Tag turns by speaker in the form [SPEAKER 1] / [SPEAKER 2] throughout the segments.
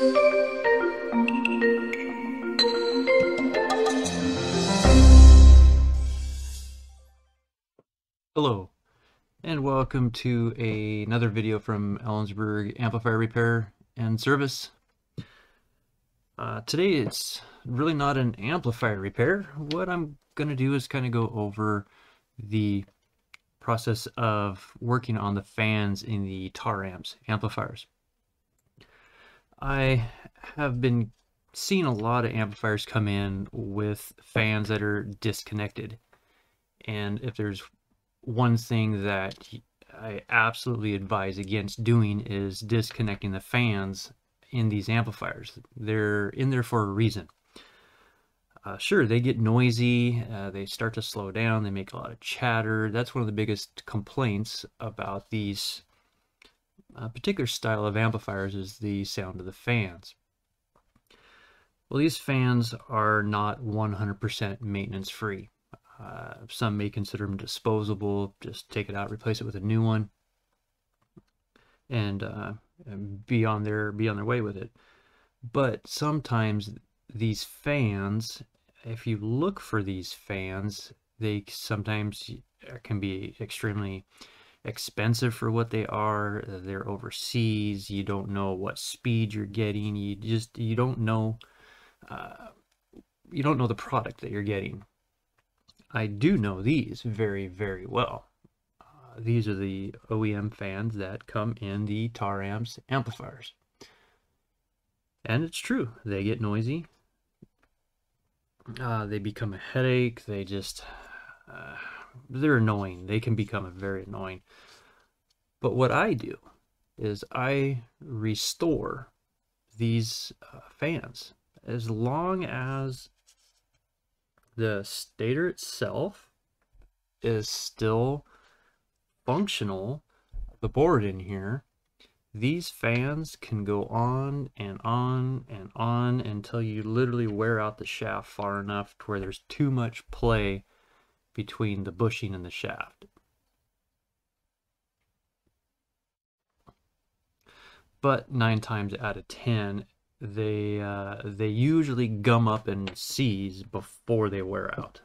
[SPEAKER 1] Hello, and welcome to a, another video from Ellensburg Amplifier Repair and Service. Uh, today it's really not an amplifier repair. What I'm going to do is kind of go over the process of working on the fans in the Taramps amplifiers. I have been seeing a lot of amplifiers come in with fans that are disconnected. And if there's one thing that I absolutely advise against doing is disconnecting the fans in these amplifiers. They're in there for a reason. Uh, sure, they get noisy, uh, they start to slow down, they make a lot of chatter. That's one of the biggest complaints about these uh, particular style of amplifiers is the sound of the fans. Well, these fans are not 100% maintenance free. Uh, some may consider them disposable, just take it out, replace it with a new one, and, uh, and be on their be on their way with it. But sometimes these fans, if you look for these fans, they sometimes can be extremely expensive for what they are. They're overseas. You don't know what speed you're getting. You just you don't know. Uh, you don't know the product that you're getting. I do know these very, very well. Uh, these are the OEM fans that come in the Taramps amplifiers. And it's true, they get noisy. Uh, they become a headache. They just, uh, they're annoying. They can become very annoying. But what I do is I restore these uh, fans as long as the stator itself is still functional, the board in here, these fans can go on and on and on until you literally wear out the shaft far enough to where there's too much play between the bushing and the shaft. But nine times out of ten, they uh, they usually gum up and seize before they wear out.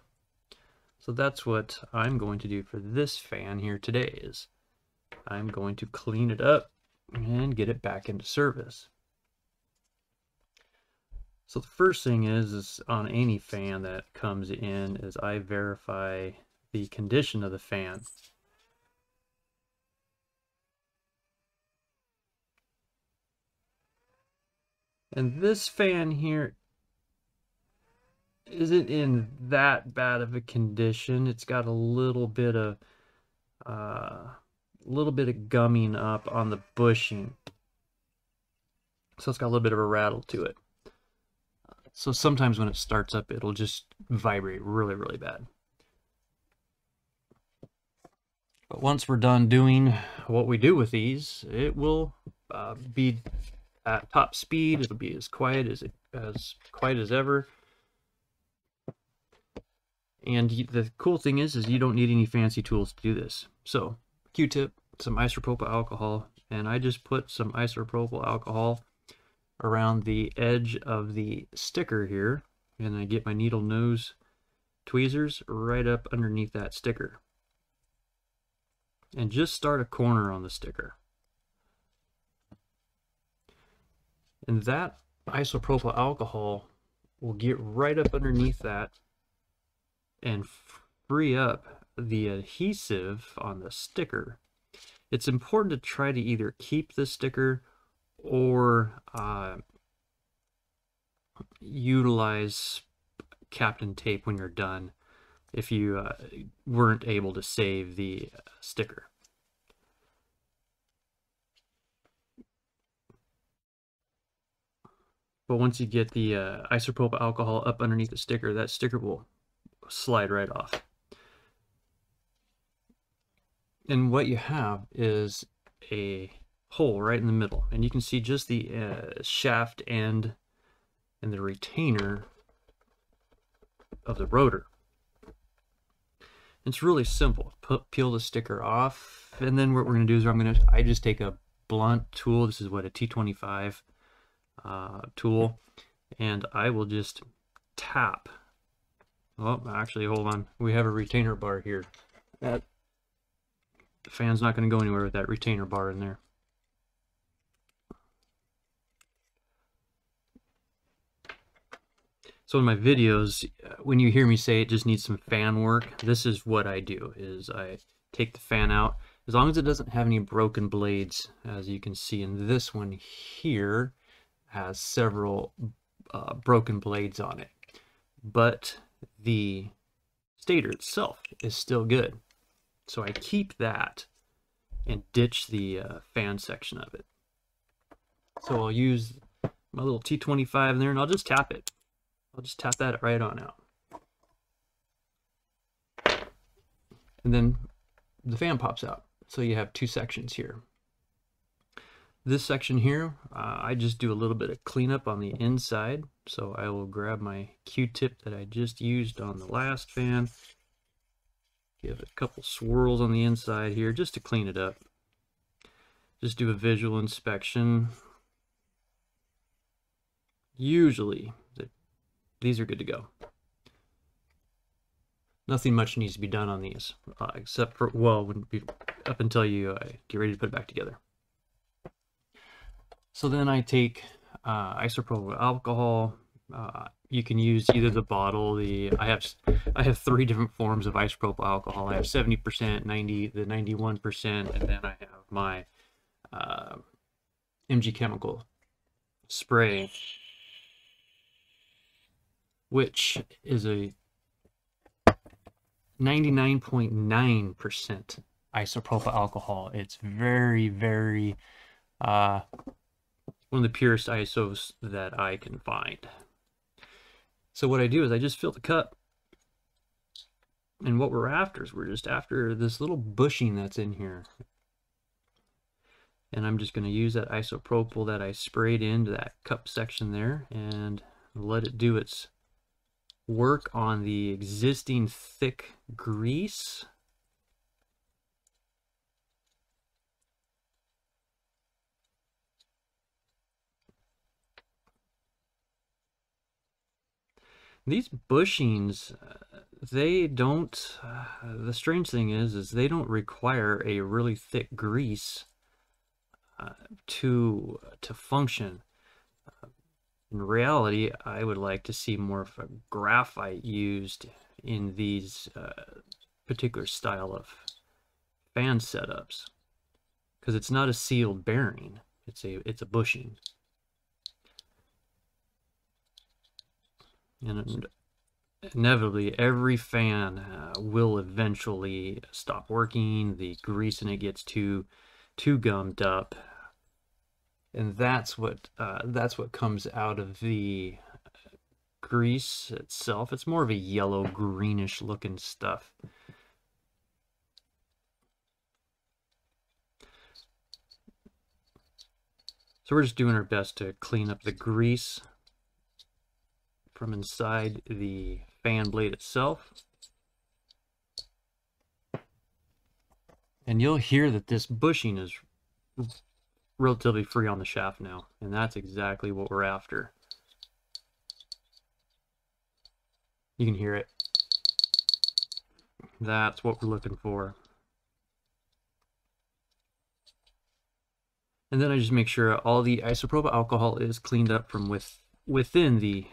[SPEAKER 1] So that's what I'm going to do for this fan here today is I'm going to clean it up and get it back into service. So the first thing is, is on any fan that comes in is I verify the condition of the fan. And this fan here isn't in that bad of a condition. It's got a little bit of a uh, little bit of gumming up on the bushing. So it's got a little bit of a rattle to it. So sometimes when it starts up, it'll just vibrate really, really bad. But once we're done doing what we do with these, it will uh, be at top speed. It'll be as quiet as it, as quiet as ever. And the cool thing is, is you don't need any fancy tools to do this. So Q-tip, some isopropyl alcohol, and I just put some isopropyl alcohol around the edge of the sticker here, and I get my needle nose tweezers right up underneath that sticker. And just start a corner on the sticker. And that isopropyl alcohol will get right up underneath that and free up the adhesive on the sticker. It's important to try to either keep the sticker or uh, utilize Kapton tape when you're done if you uh, weren't able to save the uh, sticker. But once you get the uh, isopropyl alcohol up underneath the sticker, that sticker will slide right off. And what you have is a hole right in the middle. And you can see just the uh, shaft end and the retainer of the rotor. It's really simple. Put, peel the sticker off, and then what we're going to do is I'm going to, I just take a blunt tool. This is what a T25 uh, tool and I will just tap. Oh, actually, hold on. We have a retainer bar here. That the fan's not going to go anywhere with that retainer bar in there. So in my videos, uh, when you hear me say it just needs some fan work, this is what I do, is I take the fan out. As long as it doesn't have any broken blades, as you can see in this one here, has several uh, broken blades on it. But the stator itself is still good. So I keep that and ditch the uh, fan section of it. So I'll use my little T25 in there and I'll just tap it. I'll just tap that right on out. And then the fan pops out. So you have two sections here. This section here, uh, I just do a little bit of cleanup on the inside. So I will grab my Q-tip that I just used on the last fan, give a couple swirls on the inside here just to clean it up. Just do a visual inspection. Usually, these are good to go. Nothing much needs to be done on these, uh, except for, well, wouldn't be up until you uh, get ready to put it back together. So then I take uh, isopropyl alcohol. Uh, you can use either the bottle, the I have I have three different forms of isopropyl alcohol. I have 70%, 90, the 91%, and then I have my uh, MG Chemical spray, which is a 99.9% isopropyl alcohol. It's very, very uh, one of the purest ISOs that I can find. So what I do is I just fill the cup. And what we're after is we're just after this little bushing that's in here. And I'm just going to use that isopropyl that I sprayed into that cup section there and let it do its work on the existing thick grease. These bushings, uh, they don't, uh, the strange thing is, is they don't require a really thick grease uh, to, to function. Uh, in reality, I would like to see more of a graphite used in these uh, particular style of fan setups because it's not a sealed bearing, it's a, it's a bushing. and inevitably every fan uh, will eventually stop working the grease in it gets too too gummed up and that's what uh, that's what comes out of the grease itself it's more of a yellow greenish looking stuff so we're just doing our best to clean up the grease from inside the fan blade itself. And you'll hear that this bushing is relatively free on the shaft now. And that's exactly what we're after. You can hear it. That's what we're looking for. And then I just make sure all the isopropyl alcohol is cleaned up from with, within the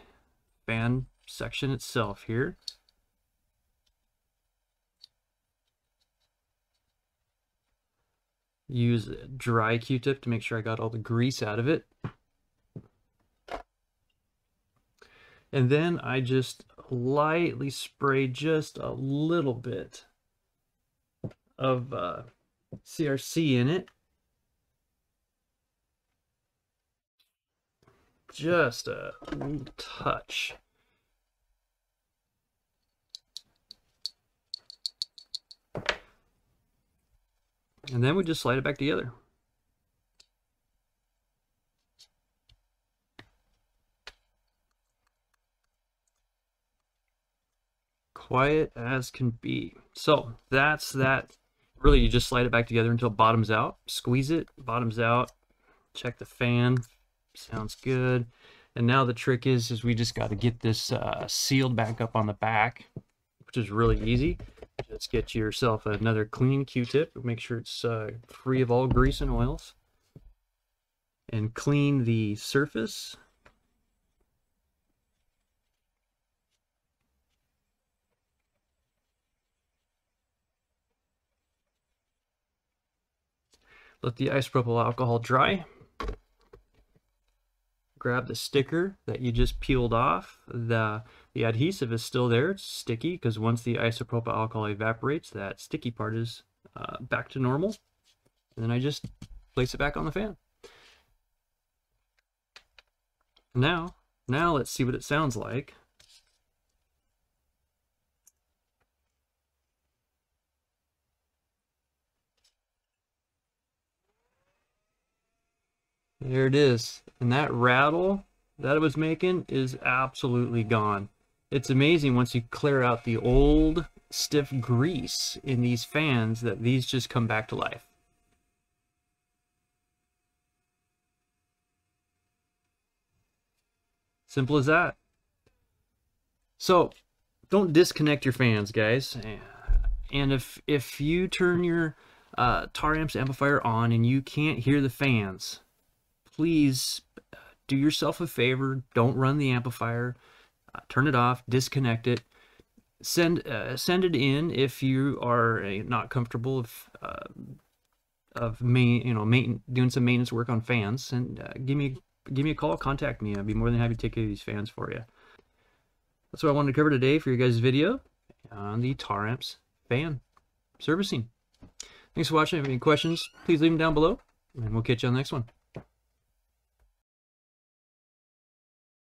[SPEAKER 1] fan section itself here. Use dry Q-tip to make sure I got all the grease out of it. And then I just lightly spray just a little bit of uh, CRC in it. just a touch. And then we just slide it back together. Quiet as can be. So that's that. Really, you just slide it back together until bottoms out. Squeeze it, bottoms out. Check the fan, sounds good. And now the trick is, is we just got to get this uh, sealed back up on the back, which is really easy. Just get yourself another clean Q-tip. Make sure it's uh, free of all grease and oils. And clean the surface. Let the isopropyl alcohol dry grab the sticker that you just peeled off. The, the adhesive is still there, it's sticky, because once the isopropyl alcohol evaporates, that sticky part is uh, back to normal. And then I just place it back on the fan. Now, now let's see what it sounds like. There it is. And that rattle that it was making is absolutely gone. It's amazing once you clear out the old stiff grease in these fans that these just come back to life. Simple as that. So, don't disconnect your fans, guys. And if if you turn your uh, Taramps amplifier on and you can't hear the fans, please do yourself a favor. Don't run the amplifier. Uh, turn it off. Disconnect it. Send uh, send it in if you are uh, not comfortable of uh, of main you know main, doing some maintenance work on fans. And uh, give me give me a call. Contact me. I'd be more than happy to take care of these fans for you. That's what I wanted to cover today for your guys' video on the Taramps fan servicing. Thanks for watching. If you have any questions, please leave them down below, and we'll catch you on the next one.